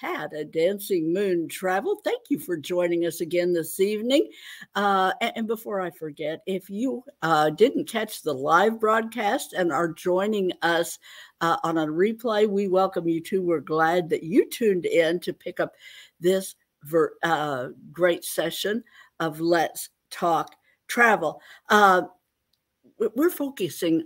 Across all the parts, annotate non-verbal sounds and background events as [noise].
Pat at Dancing Moon Travel. Thank you for joining us again this evening. Uh, and, and, before I forget, if you uh, didn't catch the live broadcast and are joining us uh, on a replay, we welcome you too. We're glad that you tuned in to pick up this ver- uh, great session of Let's Talk Travel. Uh, we're focusing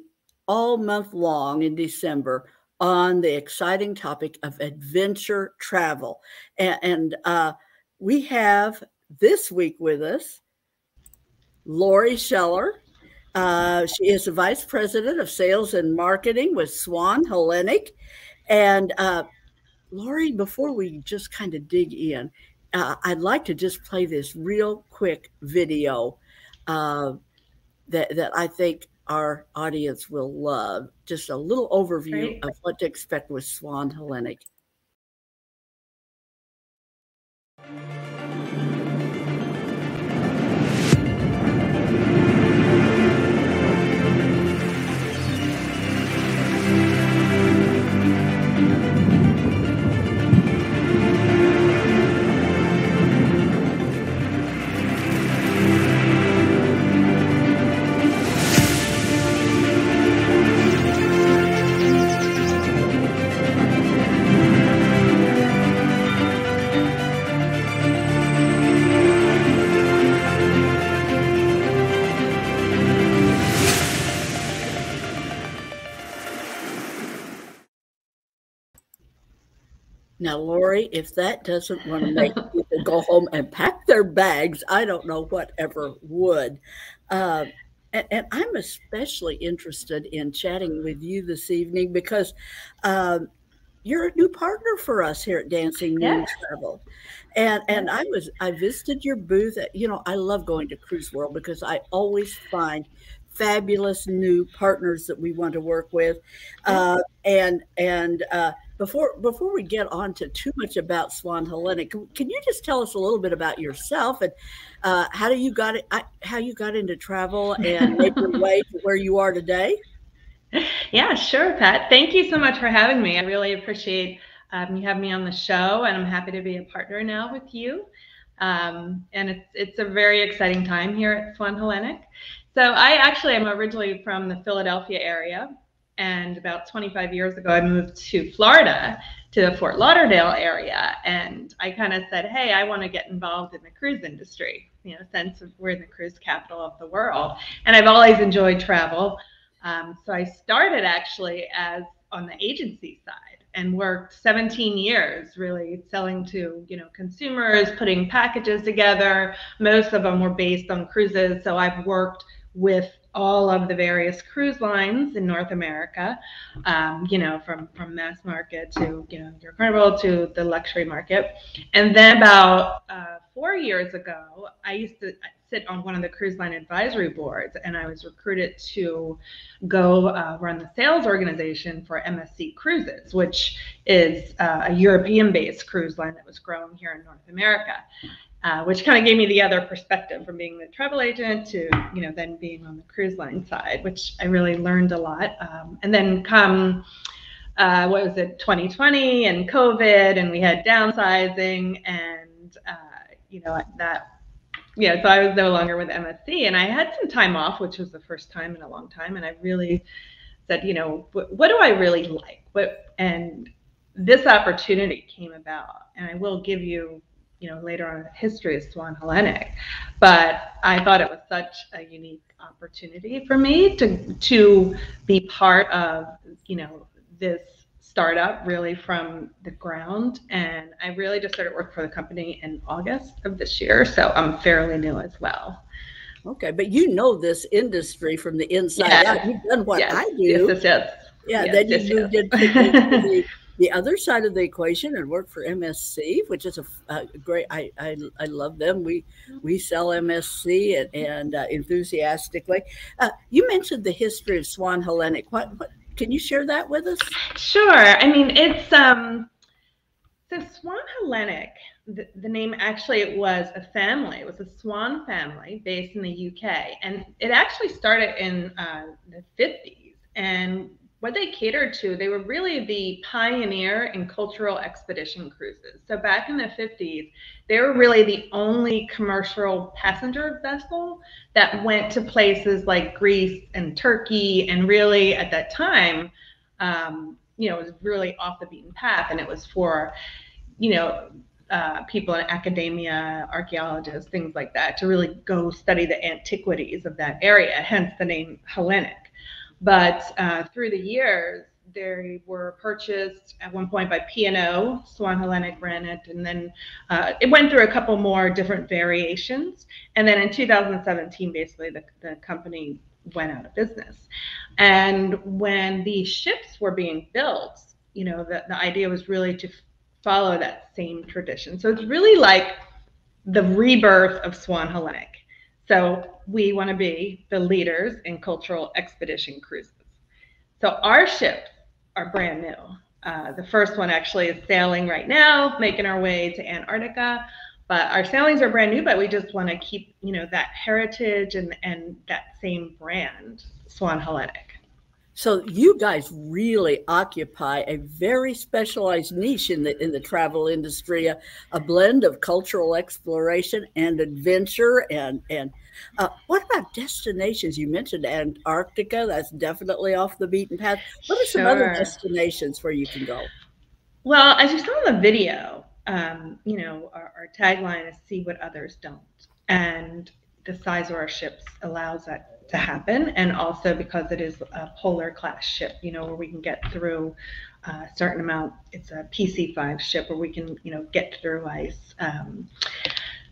all month long in December on the exciting topic of adventure travel. And, and uh, we have this week with us Lori Scheller. Uh, she is the vice president of sales and marketing with Swan Hellenic. And uh, Lori, before we just kind of dig in, uh, I'd like to just play this real quick video uh, that, that I think our audience will love. Just a little overview of what to expect with Swan Hellenic. Now, Lori, if that doesn't want to make [laughs] people go home and pack their bags, I don't know whatever would. Uh, and, and, I'm especially interested in chatting with you this evening because um, you're a new partner for us here at Dancing Moon yeah. Travel. And and I was I visited your booth. At, you know, I love going to Cruise World because I always find fabulous new partners that we want to work with. Uh, and and uh, before before we get on to too much about Swan Hellenic, can you just tell us a little bit about yourself and uh, how do you got it, how you got into travel [laughs] and made your way to where you are today? Yeah, sure, Pat. Thank you so much for having me. I really appreciate um, you having me on the show, and I'm happy to be a partner now with you. Um, and it's it's a very exciting time here at Swan Hellenic. So I actually am originally from the Philadelphia area, and about 25 years ago, I moved to Florida, to the Fort Lauderdale area. And I kind of said, hey, I want to get involved in the cruise industry, you know, since we're in the cruise capital of the world. And I've always enjoyed travel. Um, so I started actually as on the agency side and worked 17 years really selling to you know consumers putting packages together most of them were based on cruises so i've worked with all of the various cruise lines in North America, um, you know, from from mass market to you know your Carnival to the luxury market. And then about uh, four years ago, I used to sit on one of the cruise line advisory boards, and I was recruited to go uh, run the sales organization for MSC Cruises, which is uh, a European-based cruise line that was growing here in North America uh, which kind of gave me the other perspective from being the travel agent to you know then being on the cruise line side, which I really learned a lot. Um, and then come uh, what was it 2020 and COVID, and we had downsizing, and uh, you know that yeah, so I was no longer with MSC, and I had some time off, which was the first time in a long time, and I really said, you know, what, what do I really like? What and this opportunity came about, and I will give you you know, later on in history of Swan Hellenic. But I thought it was such a unique opportunity for me to to be part of, you know, this startup really from the ground. And I really just started work for the company in August of this year. So I'm fairly new as well. Okay, but you know this industry from the inside yeah. out. You've done what yes. I do. Yes, yes, yes. Yeah, yes, then you yes, moved yes. into the the other side of the equation and work for MSC, which is a, a great. I, I, I love them. We we sell MSC and, and uh, enthusiastically. Uh, you mentioned the history of Swan Hellenic. What, what can you share that with us? Sure. I mean, it's um, so Swan Hellenic. The, the name actually it was a family. It was a Swan family based in the UK, and it actually started in uh, the 50s. And what they catered to, they were really the pioneer in cultural expedition cruises. So back in the 50s, they were really the only commercial passenger vessel that went to places like Greece and Turkey, and really at that time, um, you know, it was really off the beaten path, and it was for, you know, uh, people in academia, archaeologists, things like that, to really go study the antiquities of that area, hence the name Hellenic. But uh, through the years, they were purchased at one point by P&O, Swan Hellenic ran it, and then uh, it went through a couple more different variations. And then in 2017, basically, the, the company went out of business. And when these ships were being built, you know, the, the idea was really to follow that same tradition. So it's really like the rebirth of Swan Hellenic. So we want to be the leaders in cultural expedition cruises. So our ships are brand new. Uh, the first one actually is sailing right now, making our way to Antarctica. But our sailings are brand new, but we just want to keep, you know, that heritage and and that same brand, Swan Hellenic. So you guys really occupy a very specialized niche in the in the travel industry, a, a blend of cultural exploration and adventure. And and uh, what about destinations? You mentioned Antarctica. That's definitely off the beaten path. What are some other destinations where you can go? Well, as you saw in the video, um, you know, our, our tagline is "See what others don't," and the size of our ships allows that to happen, and also because it is a polar class ship, you know, where we can get through a certain amount. It's a PC5 ship where we can, you know, get through ice. Um,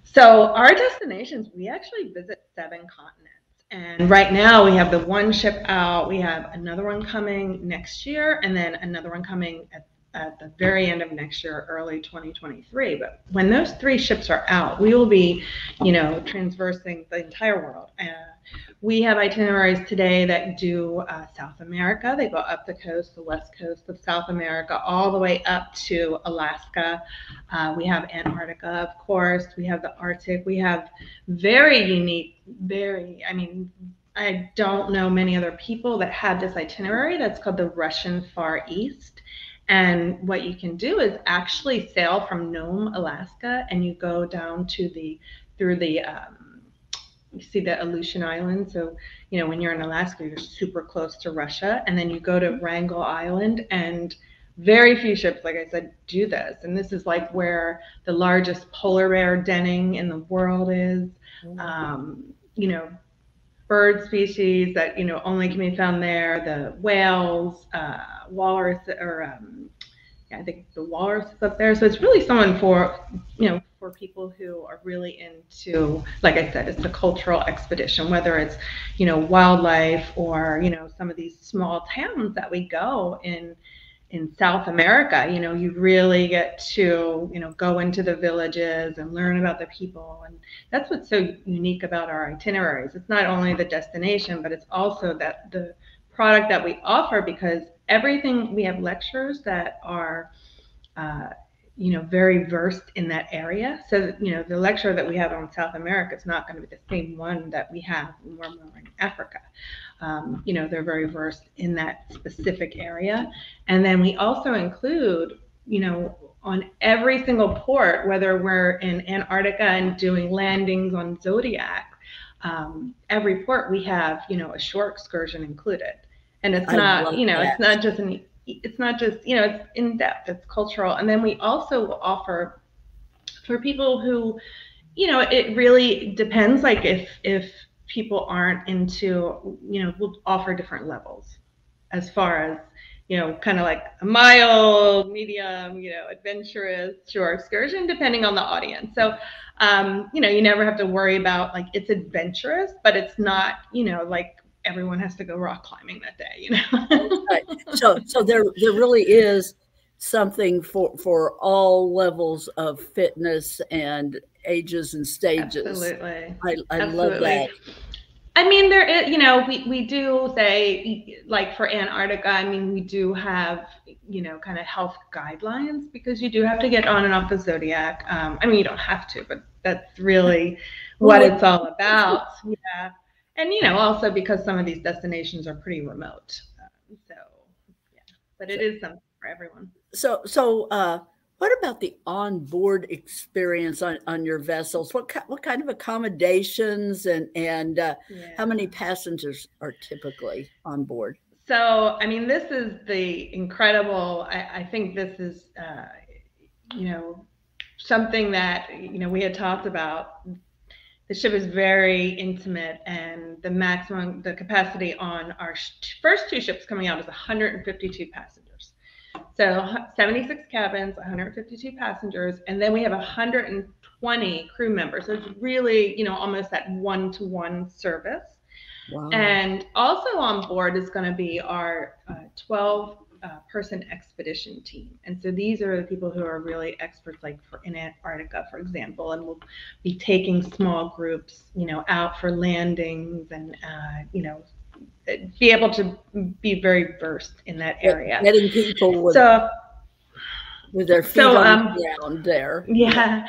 so our destinations, we actually visit seven continents. And right now we have the one ship out. We have another one coming next year, and then another one coming at at the very end of next year, early 2023. But when those three ships are out, we will be, you know, transversing the entire world. Uh, we have itineraries today that do uh, South America. They go up the coast, the west coast of South America, all the way up to Alaska. Uh, we have Antarctica, of course. We have the Arctic. We have very unique, very, I mean, I don't know many other people that have this itinerary that's called the Russian Far East. And what you can do is actually sail from Nome, Alaska, and you go down to the through the um, you see the Aleutian Island. So you know when you're in Alaska, you're super close to Russia, and then you go to Wrangel Island, and very few ships, like I said, do this. And this is like where the largest polar bear denning in the world is. Mm-hmm. Um, you know, bird species that you know only can be found there. The whales, uh, walrus, or um, yeah, I think the walrus is up there. So it's really someone for you know for people who are really into, like I said, it's a cultural expedition. Whether it's you know wildlife or you know some of these small towns that we go in in South America, you know, you really get to, you know, go into the villages and learn about the people. And that's what's so unique about our itineraries. It's not only the destination, but it's also that the product that we offer because everything we have lectures that are uh, you know very versed in that area. So you know the lecture that we have on south america is not going to be the same one that we have when we're in africa. Um, you know they're very versed in that specific area. And then we also include you know on every single port whether we're in antarctica and doing landings on zodiac um, every port we have you know a shore excursion included and it's I not you know that. it's not just an it's not just you know it's in depth it's cultural and then we also offer for people who you know it really depends like if if people aren't into you know we'll offer different levels as far as you know kind of like a mild medium you know adventurous shore excursion depending on the audience so um, you know you never have to worry about like it's adventurous but it's not you know like everyone has to go rock climbing that day, you know. right. So so there there really is something for for all levels of fitness and ages and stages. Absolutely. I, I Absolutely. love that. I mean, there is, you know, we, we do say, like for Antarctica, I mean, we do have, you know, kind of health guidelines because you do have to get on and off the Zodiac. Um, I mean, you don't have to, but that's really what it's all about. Yeah and you know also because some of these destinations are pretty remote um, so yeah but it is something for everyone. So, so uh, what about the onboard experience on, on your vessels? What what kind of accommodations and and uh, yeah. how many passengers are typically on board? So, I mean, this is the incredible. I, I think this is, uh, you know, something that you know we had talked about the ship is very intimate and the maximum the capacity on our first two ships coming out is 152 passengers. So 76 cabins 152 passengers and then we have 120 crew members. So it's really you know almost that one-to-one service. Wow. and also on board is going to be our uh, 12 uh, person expedition team. And so these are the people who are really experts, like for in Antarctica, for example, and will be taking small groups, you know, out for landings and, uh, you know, be able to be very versed in that area. Getting people with, so, with their feet so, on um, the ground there. Yeah.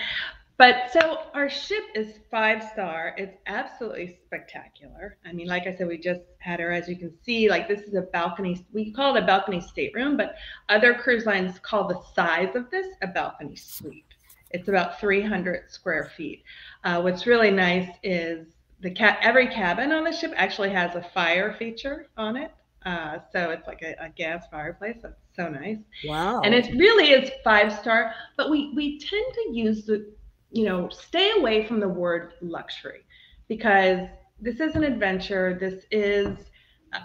But so our ship is five star. It's absolutely spectacular. I mean, like I said, we just had her, as you can see, like this is a balcony. We call it a balcony stateroom, but other cruise lines call the size of this a balcony suite. It's about 300 square feet. Uh, what's really nice is the cat. Every cabin on the ship actually has a fire feature on it. Uh, so it's like a, a, gas fireplace. That's so nice. Wow. And it really is five star, but we we tend to use the you know, stay away from the word luxury because this is an adventure. This is,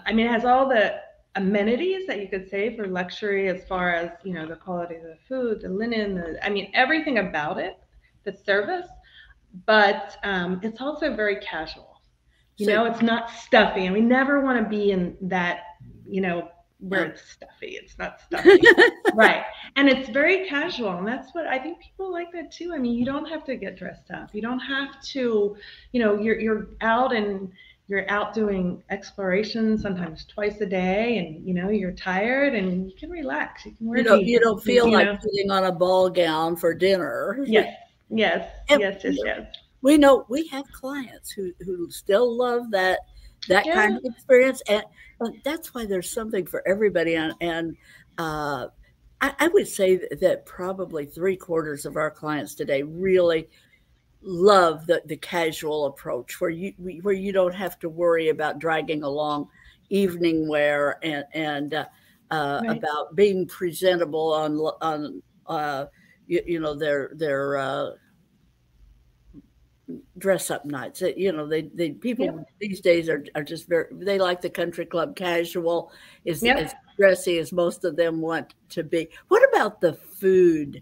I mean, it has all the amenities that you could say for luxury as far as, you know, the quality of the food, the linen, the, I mean, everything about it, the service, but um, it's also very casual. You so, know, it's not stuffy, and we never want to be in that, you know, where it's stuffy. It's not stuffy. [laughs] right. And it's very casual. And that's what I think people like that too. I mean, you don't have to get dressed up. You don't have to, you know, you're you're out and you're out doing exploration sometimes twice a day and you know you're tired and you can relax you can wear you don't, you don't feel you like know. putting on a ball gown for dinner yes yes and yes yes yes we know we have clients who who still love that that yeah. kind of experience and but that's why there's something for everybody. And, and uh, I, I, would say that probably three quarters of our clients today really love the, the casual approach where you where you don't have to worry about dragging along evening wear and and uh, uh, right. about being presentable on on uh, you, you, know their their uh, dress up nights. You know, they they people yep. these days are, are just very they like the country club casual is yep. as dressy as most of them want to be. What about the food?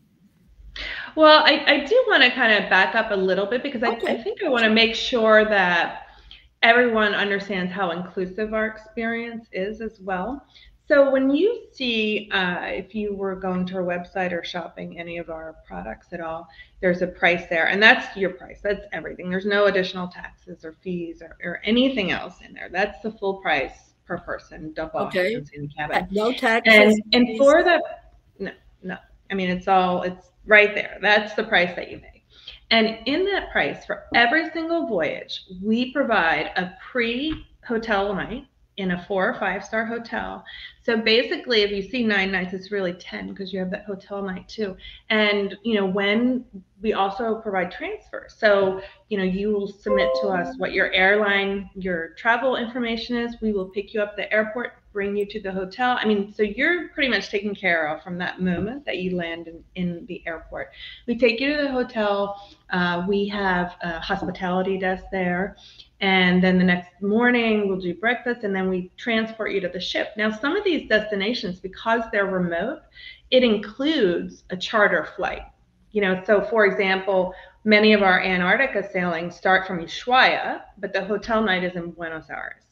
Well, I, I do want to kind of back up a little bit because I. I think I want to make sure that everyone understands how inclusive our experience is as well. So when you see, uh, if you were going to our website or shopping any of our products at all, there's a price there, and that's your price. That's everything. There's no additional taxes or fees or, or anything else in there. That's the full price per person, double okay. occupancy in cabin. No taxes. And and for the no no, I mean it's all it's right there. That's the price that you pay. And in that price, for every single voyage, we provide a pre hotel night in a four or five star hotel. So basically, if you see nine nights, it's really 10 because you have that hotel night too. And, you know, when we also provide transfer. So, you know, you will submit to us what your airline, your travel information is. We will pick you up at the airport, bring you to the hotel. I mean, so you're pretty much taken care of from that moment that you land in, in the airport. We take you to the hotel. Uh, we have a hospitality desk there and then the next morning we'll do breakfast and then we transport you to the ship now some of these destinations because they're remote it includes a charter flight you know so for example many of our antarctica sailings start from ushuaia but the hotel night is in buenos aires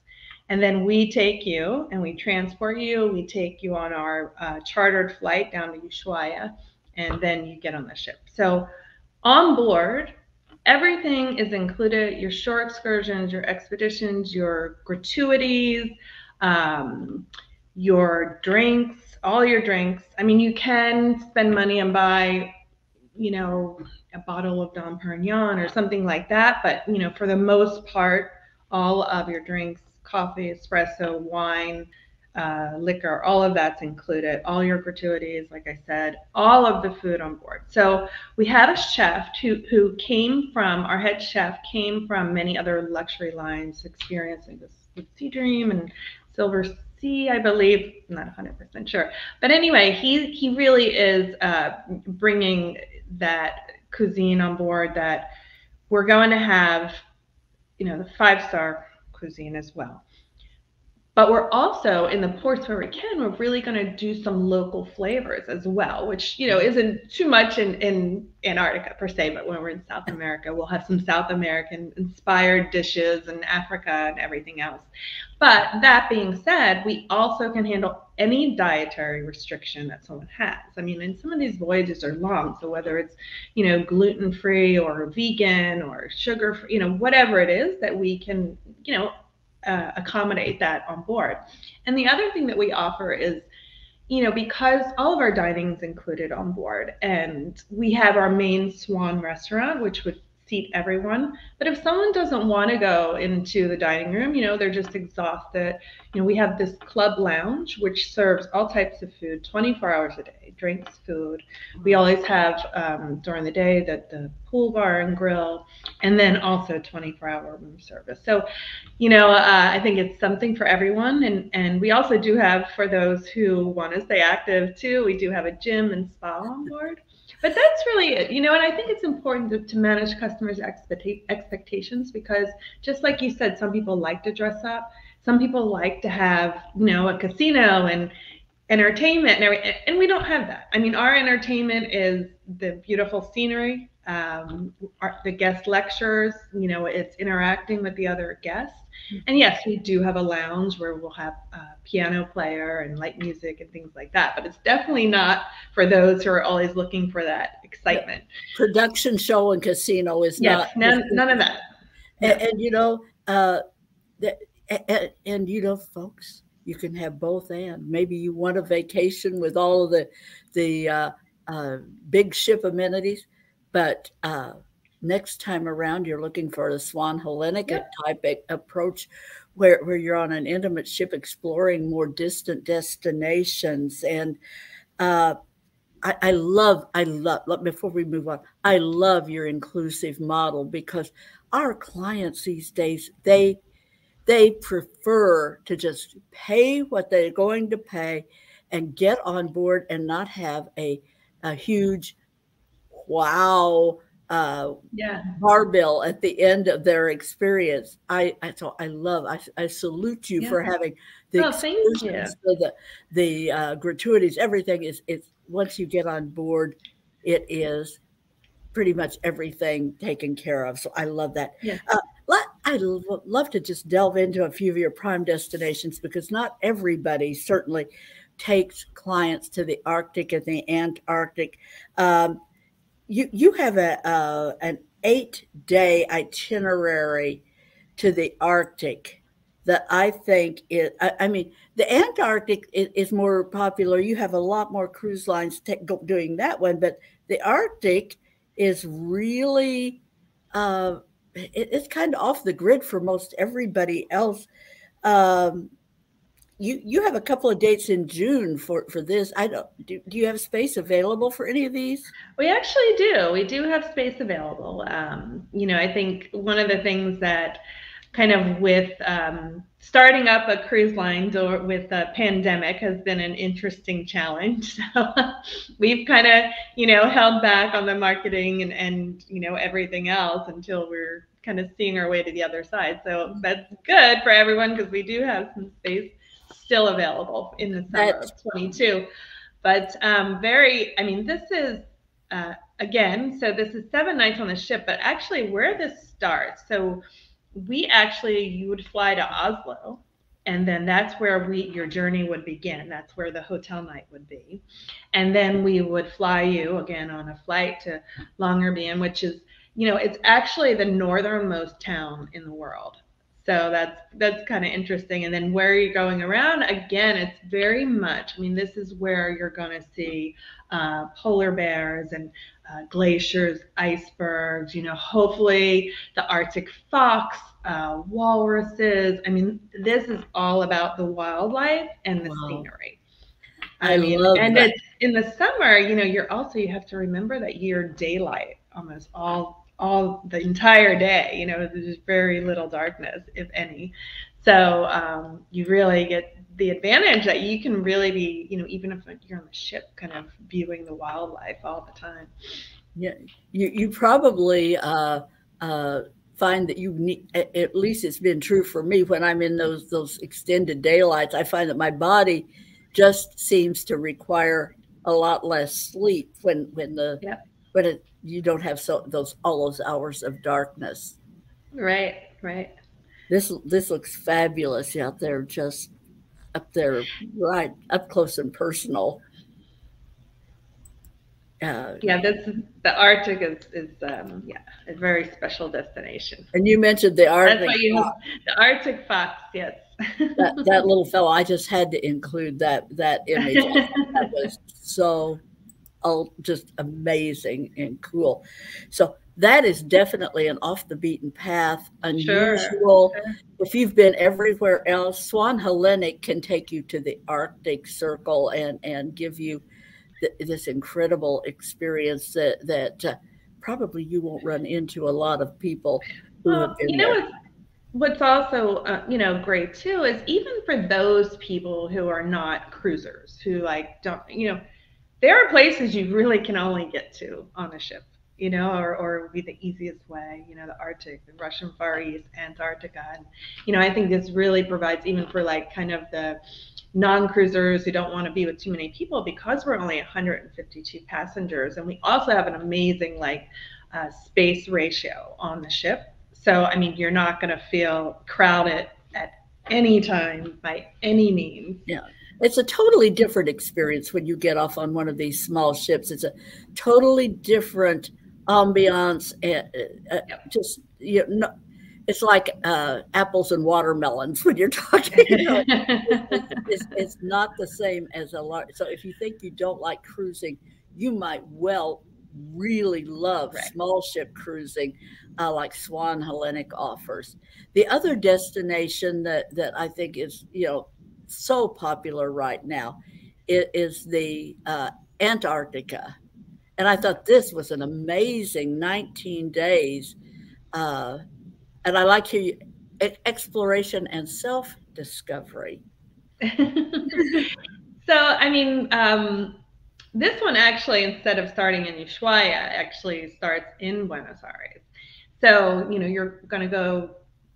and then we take you and we transport you we take you on our uh, chartered flight down to ushuaia and then you get on the ship so on board everything is included your shore excursions, your expeditions, your gratuities, um, your drinks, all your drinks. I mean, you can spend money and buy, you know, a bottle of Dom Perignon or something like that. But, you know, for the most part, all of your drinks, coffee, espresso, wine, uh, liquor, all of that's included, all your gratuities, like I said, all of the food on board. So we had a chef who, who came from, our head chef came from many other luxury lines, experiencing this SeaDream and Silver Sea, I believe. I'm not 100% sure. But anyway, he, he really is uh, bringing that cuisine on board that we're going to have, you know, the five star cuisine as well. But we're also in the ports where we can, we're really going to do some local flavors as well, which, you know, isn't too much in, in Antarctica per se, but when we're in South America, we'll have some South American inspired dishes and Africa and everything else. But that being said, we also can handle any dietary restriction that someone has. I mean, and some of these voyages are long. So whether it's, you know, gluten free or vegan or sugar you know, whatever it is that we can, you know, uh, accommodate that on board. And the other thing that we offer is, you know, because all of our dining is included on board, and we have our main Swan restaurant, which would seat everyone. But if someone doesn't want to go into the dining room, you know, they're just exhausted. You know, we have this club lounge which serves all types of food 24 hours a day, drinks, food. We always have um, during the day that the pool bar and grill, and then also 24 hour room service. So, you know, uh, I think it's something for everyone. And, and we also do have for those who want to stay active too, we do have a gym and spa on board. But that's really it, you know, and I think it's important to, to manage customers' expecta- expectations because just like you said, some people like to dress up. Some people like to have, you know, a casino and entertainment and everything. And we don't have that. I mean, our entertainment is the beautiful scenery, um, our, the guest lectures, you know, it's interacting with the other guests. And yes, we do have a lounge where we'll have a piano player and light music and things like that. But it's definitely not for those who are always looking for that excitement. Production show and casino is yes, not none, none of that. And, and you know, uh, the, and, and you know, folks, you can have both and. Maybe you want a vacation with all of the the uh, uh, big ship amenities, but uh, next time around you're looking for a Swan Hellenic yep. type approach where, where you're on an intimate ship exploring more distant destinations. And uh, I, I love, I love, before we move on, I love your inclusive model because our clients these days, they, they prefer to just pay what they're going to pay and get on board and not have a, a huge wow uh, yeah. barbell at the end of their experience. I, I so I love I, I salute you yeah. for having the oh, the the uh, gratuities. Everything is it's once you get on board, it is pretty much everything taken care of. So I love that. Yeah. Uh, I'd love to just delve into a few of your prime destinations because not everybody certainly takes clients to the Arctic and the Antarctic. Um, you you have a uh, an eight day itinerary to the Arctic that I think is. I, I mean, the Antarctic is, is, more popular. You have a lot more cruise lines doing that one, but the Arctic is really. Uh, it, it's kind of off the grid for most everybody else. Um, you you have a couple of dates in June for for this. I don't do, do you have space available for any of these? We actually do. We do have space available. Um, you know, I think one of the things that kind of with um, starting up a cruise line door with a pandemic has been an interesting challenge. [laughs] So we've kind of, you know, held back on the marketing and, and, you know, everything else until we're kind of seeing our way to the other side. So that's good for everyone because we do have some space still available in the summer That's- of 22. But um, very, I mean, this is uh, again, so this is seven nights on the ship, but actually where this starts. So we actually, you would fly to Oslo, and then that's where we your journey would begin. That's where the hotel night would be, and then we would fly you again on a flight to Longyearbyen, which is you know it's actually the northernmost town in the world so that's that's kind of interesting and then where are you going around again it's very much i mean this is where you're going to see uh, polar bears and uh, glaciers icebergs you know hopefully the arctic fox uh, walruses. I mean, this is all about the wildlife and the wow. scenery. I, I mean, and that. it's in the summer, you know, you're also you have to remember that you're daylight almost all all the entire day. You know, there's very little darkness, if any. So um, you really get the advantage that you can really be, you know, even if you're on the ship, kind of viewing the wildlife all the time. Yeah, you you probably uh, uh, find that you need. At least it's been true for me when I'm in those those extended daylights. I find that my body just seems to require a lot less sleep when when the yep. when it, you don't have so those all those hours of darkness. Right, right. This this looks fabulous out there, just up there, right up close and personal. Uh, yeah, this the Arctic is is um, yeah a very special destination. And you mentioned the Arctic. That's why you have the Arctic fox, yes. that, that little fellow, I just had to include that that image. [laughs] that was so, oh, just amazing and cool. So that is definitely an off the beaten path, unusual. Sure. If you've been everywhere else, Swan Hellenic can take you to the Arctic Circle and and give you this incredible experience that that uh, probably you won't run into a lot of people who well, have been you know there. What's, what's also uh, you know great too is even for those people who are not cruisers who like don't you know there are places you really can only get to on a ship you know, or, or would be the easiest way, you know, the Arctic, the Russian Far East, Antarctica. And, you know, I think this really provides, even for like kind of the non-cruisers who don't want to be with too many people because we're only 152 passengers and we also have an amazing like uh, space ratio on the ship so i mean you're not going to feel crowded at any time by any means yeah it's a totally different experience when you get off on one of these small ships it's a totally different ambiance and uh, uh, yep. just you know it's like uh, apples and watermelons when you're [laughs] talking. You know, it's, [laughs] it's, it's, not the same as a large. So if you think you don't like cruising, you might well really love right. small ship cruising, uh, like Swan Hellenic offers. The other destination that that I think is you know so popular right now is, is the uh, Antarctica, and I thought this was an amazing 19 days. Uh, and I like your exploration and self discovery. [laughs] so, I mean, um, this one actually, instead of starting in Ushuaia, actually starts in Buenos Aires. So, you know, you're going to go,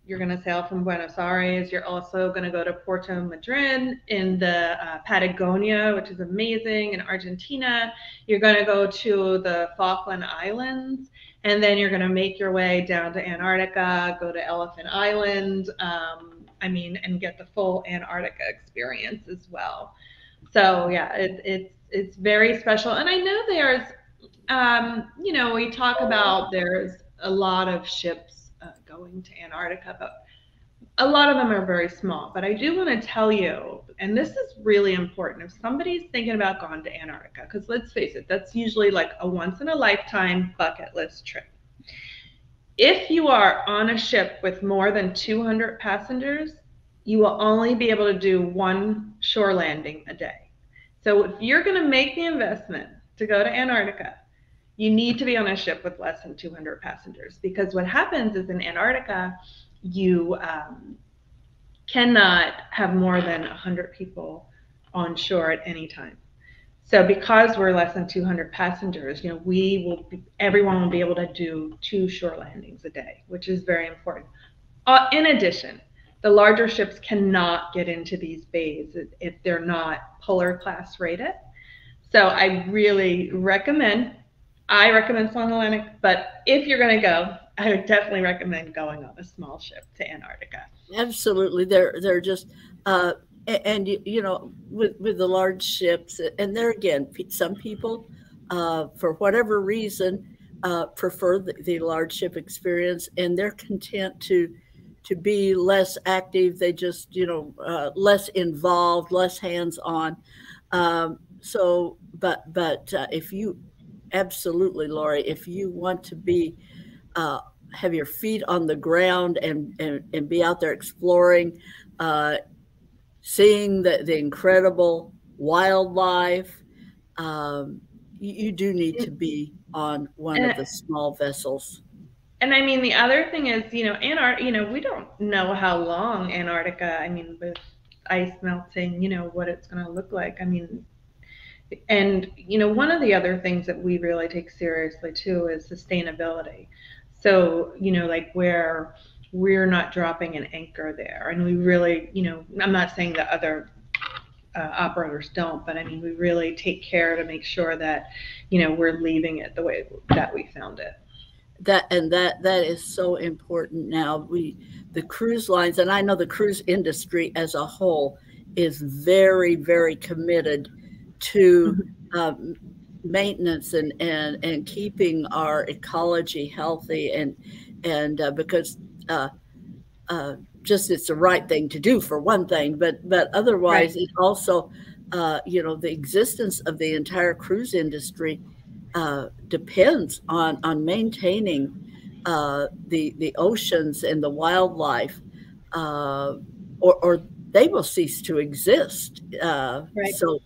you're going to sail from Buenos Aires. You're also going to go to Puerto Madryn in the uh, Patagonia, which is amazing, in Argentina. You're going to go to the Falkland Islands and then you're going to make your way down to Antarctica, go to Elephant Island, um, I mean, and get the full Antarctica experience as well. So yeah, it, it's it's very special, and I know there's, um, you know, we talk about there's a lot of ships going to Antarctica, but a lot of them are very small. But I do want to tell you and this is really important if somebody's thinking about going to Antarctica, because let's face it, that's usually like a once in a lifetime bucket list trip. If you are on a ship with more than 200 passengers, you will only be able to do one shore landing a day. So if you're going to make the investment to go to Antarctica, you need to be on a ship with less than 200 passengers because what happens is in Antarctica, you um, cannot have more than 100 people on shore at any time. So because we're less than 200 passengers, you know, we will be, everyone will be able to do two shore landings a day, which is very important. Uh, in addition, the larger ships cannot get into these bays if they're not polar class rated. So I really recommend, I recommend Swan Hellenic, but if you're going to go, I would definitely recommend going on a small ship to Antarctica. Absolutely, they're they're just uh, and you, you know with with the large ships, and there again, some people uh, for whatever reason uh, prefer the, the, large ship experience, and they're content to to be less active. They just you know uh, less involved, less hands on. Um, so, but but uh, if you absolutely, Lori, if you want to be uh, have your feet on the ground and and, and be out there exploring, uh, seeing the, the incredible wildlife. Um, you, you, do need to be on one of the small vessels. And I mean, the other thing is, you know, Antarctica, you know, we don't know how long Antarctica, I mean, with ice melting, you know, what it's going to look like. I mean, and, you know, one of the other things that we really take seriously too is sustainability. So, you know, like where we're not dropping an anchor there. And we really, you know, I'm not saying that other uh, operators don't, but I mean, we really take care to make sure that, you know, we're leaving it the way that we found it that and that that is so important now we the cruise lines and i know the cruise industry as a whole is very very committed to mm-hmm. um, maintenance and and and keeping our ecology healthy and and uh, because uh, uh, just it's the right thing to do for one thing but but otherwise right. it also uh, you know the existence of the entire cruise industry uh, depends on on maintaining uh, the the oceans and the wildlife, uh, or, or they will cease to exist. Uh, right. So,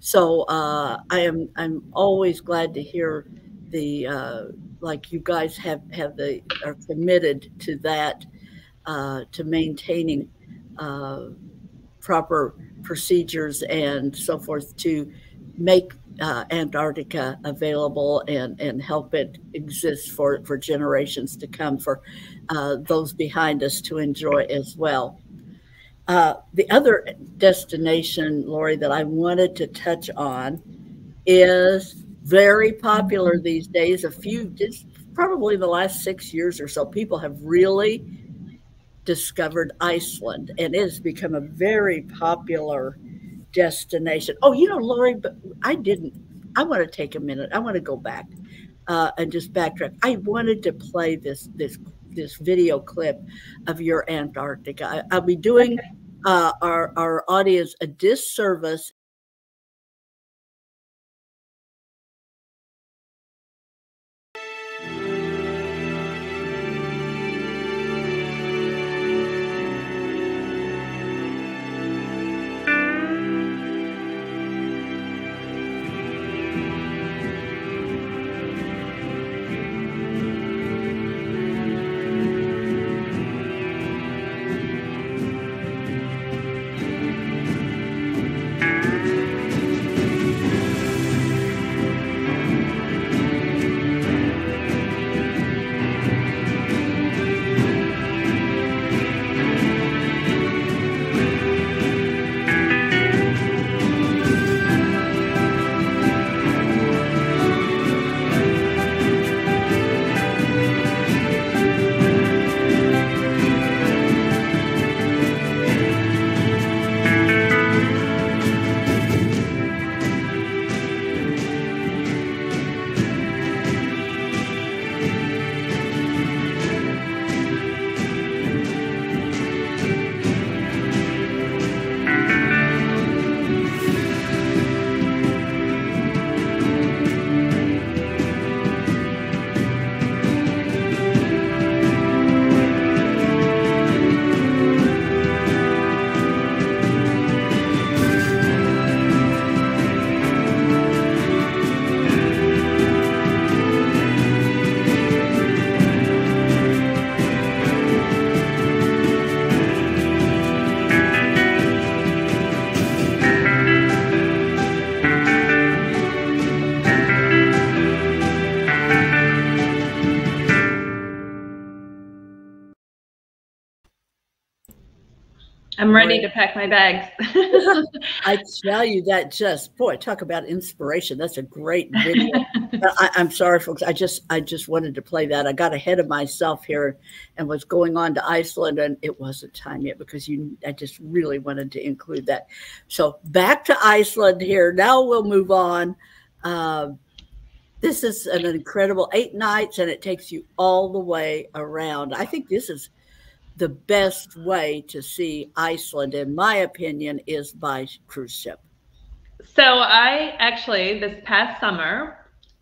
so uh, I am I'm always glad to hear the uh, like you guys have have the are committed to that to maintaining proper procedures and so forth to make uh, Antarctica available and, and help it exist for, for generations to come, for uh, those behind us to enjoy as well. Uh, the other destination, Lori, that I wanted to touch on is very popular these days. A few, probably the last six years or so, people have really discovered Iceland, and it has become a very popular destination. Oh, you know, Lori, but I didn't. I want to take a minute. I want to go back uh, and just backtrack. I wanted to play this this this video clip of your Antarctica. I, will be doing uh, our our audience a disservice I'm ready to pack my bags. [laughs] [laughs] I tell you that just boy, talk about inspiration. That's a great video. [laughs] I, am sorry, folks. I just I just wanted to play that. I got ahead of myself here and was going on to Iceland, and it wasn't time yet because you. I just really wanted to include that. So back to Iceland here. Now we'll move on. Uh, this is an incredible eight nights, and it takes you all the way around. I think this is the best way to see Iceland, in my opinion, is by cruise ship. So I actually this past summer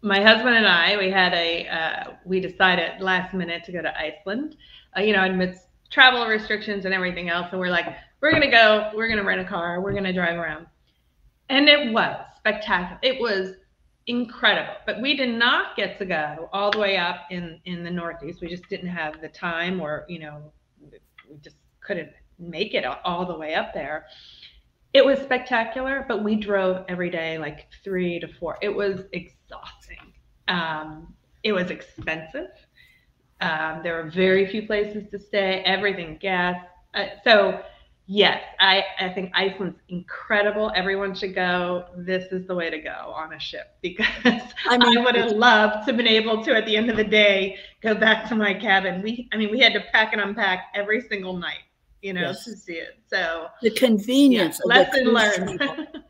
my husband and I, we had a, uh, we decided last minute to go to Iceland, uh, you know, amidst travel restrictions and everything else. And we're like, we're going to go, we're going to rent a car, we're going to drive around. And it was spectacular. It was incredible. But we did not get to go all the way up in in the Northeast. We just didn't have the time, or you know, we just couldn't make it all the way up there. It was spectacular, but we drove every day, like three to four. It was exhausting. Um, it was expensive. Um, there were very few places to stay. Everything gas. Uh, so Yes, I, I think Iceland's incredible. Everyone should go. This is the way to go on a ship [laughs] because I, mean, I would have loved to been able to at the end of the day go back to my cabin. We I mean we had to pack and unpack every single night, you know, yes. to see it. So the convenience yeah, lesson learned.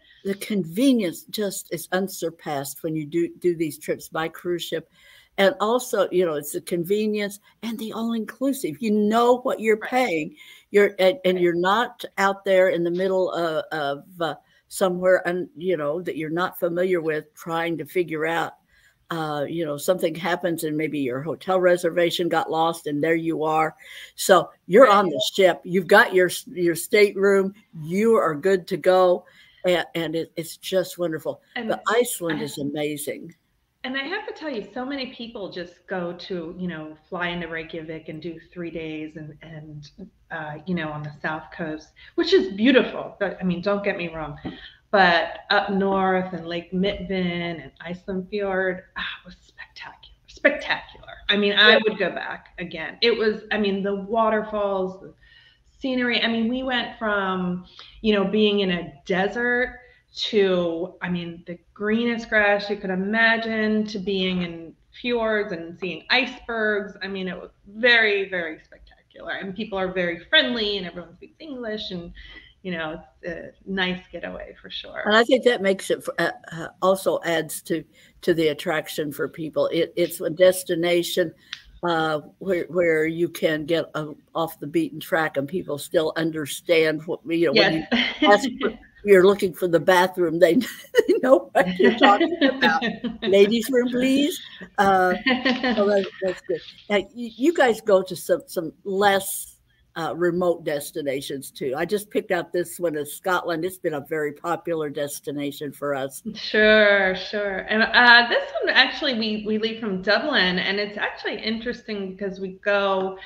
[laughs] the convenience just is unsurpassed when you do do these trips by cruise ship and also you know it's the convenience and the all inclusive you know what you're right. paying. You're and, and, you're not out there in the middle of, of uh, somewhere and you know that you're not familiar with trying to figure out uh, you know something happens and maybe your hotel reservation got lost and there you are. So you're on the ship. You've got your your stateroom. You are good to go. And, and it, it's just wonderful. And but iceland is amazing and I have to tell you, so many people just go to, you know, fly into Reykjavik and do three days and, and uh, you know, on the South Coast, which is beautiful. But I mean, don't get me wrong. But up north and Lake Mývatn and Iceland Fjord ah, was spectacular. Spectacular. I mean, I would go back again. It was, I mean, the waterfalls, the scenery. I mean, we went from, you know, being in a desert to, I mean, the greenest grass you could imagine, to being in fjords and seeing icebergs. I mean, it was very, very spectacular. And people are very friendly, and everyone speaks English, and you know, it's a nice getaway for sure. And I think that makes it uh, uh, also adds to to the attraction for people. It, it's a destination uh, where where you can get uh, off the beaten track and people still understand what you know yes. when you ask you're looking for the bathroom, they, [laughs] they know what you're talking about. [laughs] Ladies' room, please. Uh, [laughs] that, that's good. Now, you, you, guys go to some some less uh, remote destinations too. I just picked out this one as Scotland. It's been a very popular destination for us. Sure, sure. And uh, this one actually, we we leave from Dublin, and it's actually interesting because we go,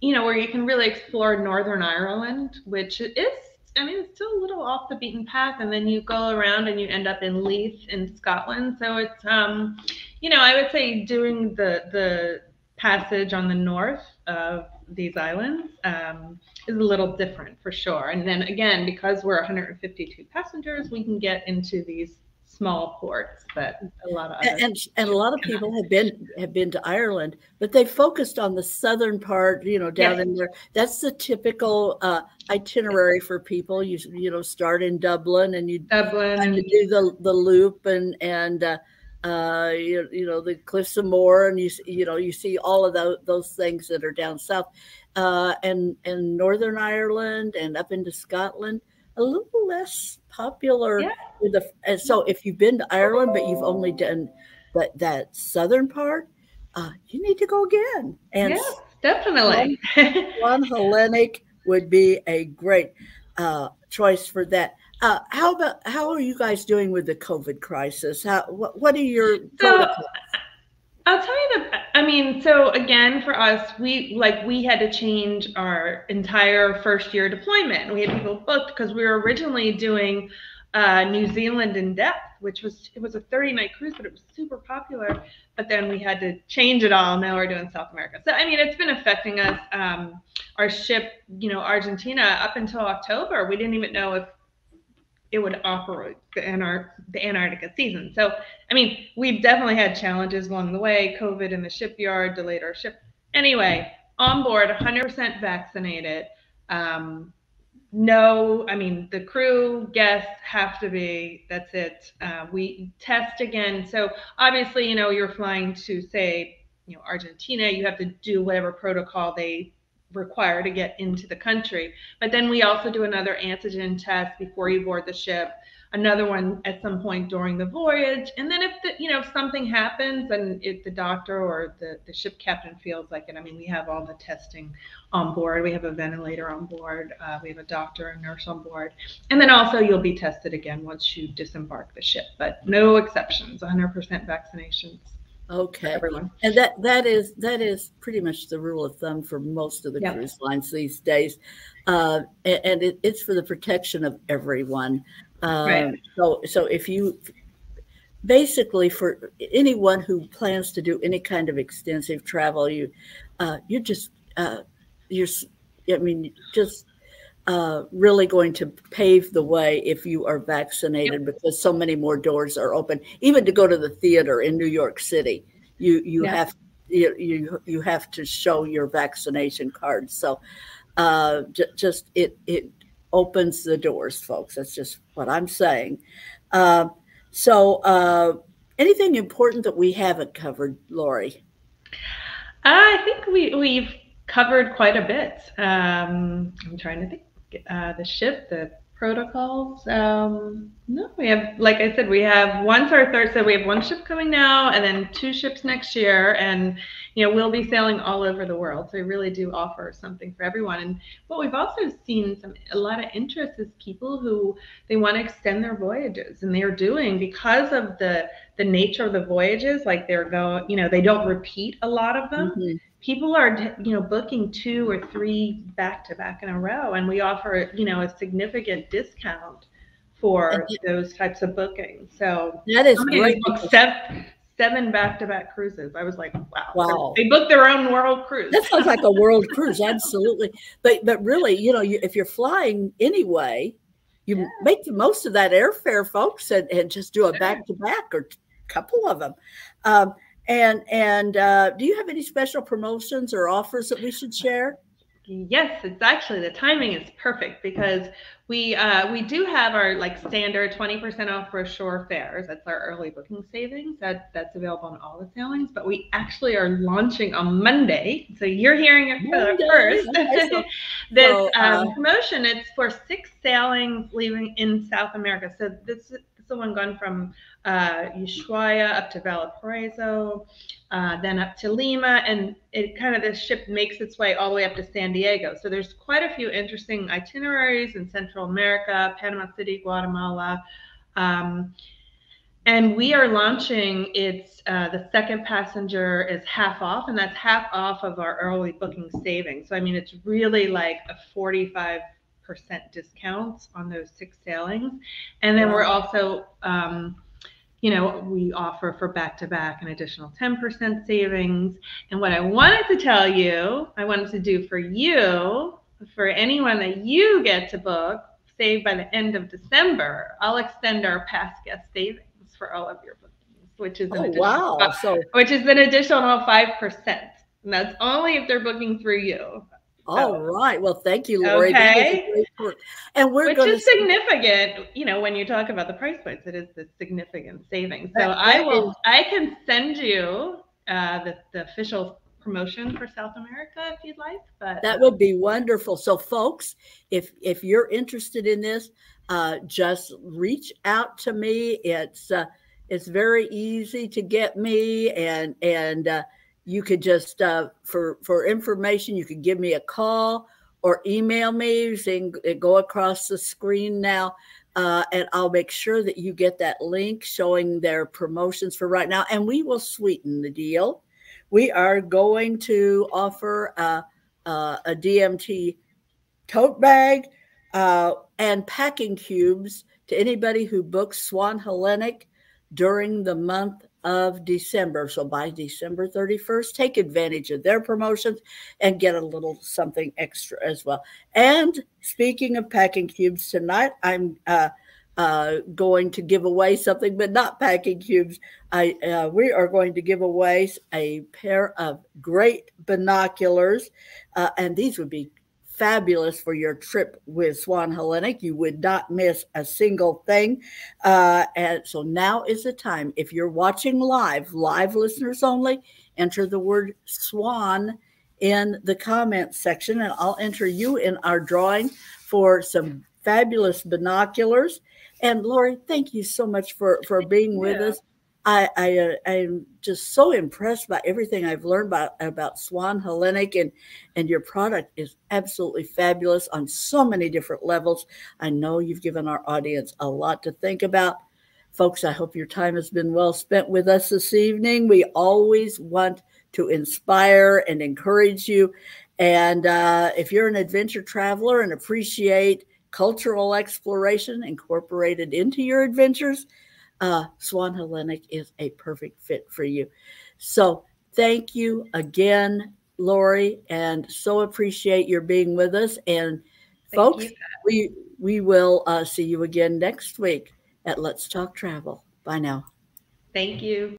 you know, where you can really explore Northern Ireland, which is I mean, it's still a little off the beaten path, and then you go around and you end up in Leith in Scotland. So it's, um, you know, I would say doing the the passage on the north of these islands um, is a little different for sure. And then again, because we're 152 passengers, we can get into these small ports, but a lot of and, and, and a lot of people have been have been to Ireland, but they focused on the southern part, you know, down in there. That's the typical uh, itinerary for people. You you know start in Dublin and you Dublin and you do the the loop and and uh, uh, you, you know the Cliffs of Moher and you you know you see all of those those things that are down south, uh, and and Northern Ireland and up into Scotland a little less popular. Yeah. The, and so if you've been to Ireland, but you've only done that, that southern part, uh, you need to go again. And yeah, definitely. Swan Hellenic would be a great uh, choice for that. Uh, how about how are you guys doing with the COVID crisis? How what, what are your so, I'll tell you that I mean, so again for us, we like we had to change our entire first year deployment. We had people booked because we were originally doing uh, New Zealand in depth, which was it was a 30 night cruise, but it was super popular. But then we had to change it all. Now we're doing South America. So I mean, it's been affecting us. Um, our ship, you know, Argentina, up until October, we didn't even know if it would operate the, the Antarctica season. So, I mean, we've definitely had challenges along the way. COVID in the shipyard delayed our ship. Anyway, on board, 100% vaccinated. Um, no, I mean, the crew, guests have to be, that's it. Uh, we test again. So, obviously, you know, you're flying to, say, you know, Argentina, you have to do whatever protocol they require to get into the country. But then we also do another antigen test before you board the ship, another one at some point during the voyage. And then if the, you know if something happens and if the doctor or the, the ship captain feels like it, I mean, we have all the testing on board. We have a ventilator on board. Uh, we have a doctor and nurse on board. And then also you'll be tested again once you disembark the ship, but no exceptions, 100% vaccinations. Okay. Everyone. And that that is that is pretty much the rule of thumb for most of the yep. cruise lines these days, uh, and, and it, it's for the protection of everyone. Um, right. So so if you basically for anyone who plans to do any kind of extensive travel, you uh, you just uh, you're I mean just uh, really going to pave the way if you are vaccinated yep. because so many more doors are open. Even to go to the theater in New York City, you you have you, you you have to show your vaccination card. So uh, j- just it it opens the doors, folks. That's just what I'm saying. Uh, so uh, anything important that we haven't covered, Lori? I think we we've covered quite a bit. Um, I'm trying to think uh, the ship, the protocols. Um, no, we have, like I said, we have once our third. So we have one ship coming now, and then two ships next year, and you know we'll be sailing all over the world. So we really do offer something for everyone. And what we've also seen some a lot of interest is people who they want to extend their voyages, and they're doing because of the the nature of the voyages. Like they're going, you know, they don't repeat a lot of them. Mm-hmm people are you know booking two or three back to back in a row and we offer you know a significant discount for those types of bookings. So that is great. seven, seven back-to-back cruises i was like wow. Wow. They booked their own world cruise. That sounds like a [laughs] world cruise absolutely. But but really you know you, if you're flying anyway you yeah. make the most of that airfare folks and, and just do a back-to-back or a couple of them um, and and uh, do you have any special promotions or offers that we should share? Yes, it's actually the timing is perfect because we uh, we do have our like standard 20% off for shore fares. That's our early booking savings. That that's available on all the sailings. But we actually are launching on Monday, so you're hearing it Monday. first. Okay, so, [laughs] this so, uh, um, promotion it's for six sailings leaving in South America. So this is the one going from uh, Ushuaia up to Valparaiso, uh, then up to Lima, and it kind of the ship makes its way all the way up to San Diego. So there's quite a few interesting itineraries in Central America, Panama City, Guatemala. Um, and we are launching its uh, the second passenger is half off and that's half off of our early booking savings so i mean it's really like a 45 percent discounts on those six sailings. And then we're also, um, you know, we offer for back to back an additional 10% savings. And what I wanted to tell you, I wanted to do for you, for anyone that you get to book, say by the end of December, I'll extend our past guest savings for all of your bookings, which is an oh, wow. so which is an additional five percent. And that's only if they're booking through you. All right. Well, thank you, Lori. Okay. And we're which is significant. You know, when you talk about the price points, it is the significant savings. So that, I will. Is, I can send you uh, the the official promotion for South America if you'd like. But that would be wonderful. So, folks, if if you're interested in this, uh, just reach out to me. It's uh, it's very easy to get me, and and uh, you could just uh, for for information you could give me a call or email me saying go across the screen now uh, and i'll make sure that you get that link showing their promotions for right now and we will sweeten the deal. We are going to offer uh, uh, a dmt tote bag uh, and packing cubes to anybody who books swan hellenic during the month of December. So by December 31st, take advantage of their promotions and get a little something extra as well. And speaking of packing cubes, tonight I'm uh, uh, going to give away something, but not packing cubes. I uh, we are going to give away a pair of great binoculars, uh, and these would be fabulous for your trip with Swan Hellenic. You would not miss a single thing. Uh, and so now is the time. If you're watching live, live listeners only, enter the word Swan in the comments section, and I'll enter you in our drawing for some fabulous binoculars. And Lori, thank you so much for for being with us. I, I uh, I'm just so impressed by everything I've learned about about Swan Hellenic and and your product is absolutely fabulous on so many different levels. I know you've given our audience a lot to think about. Folks, I hope your time has been well spent with us this evening. We always want to inspire and encourage you. And uh, if you're an adventure traveler and appreciate cultural exploration incorporated into your adventures, uh, Swan Hellenic is a perfect fit for you. So thank you again, Lori, and so appreciate your being with us. And thank folks, you. we we will uh, see you again next week at Let's Talk Travel. Bye now. Thank you.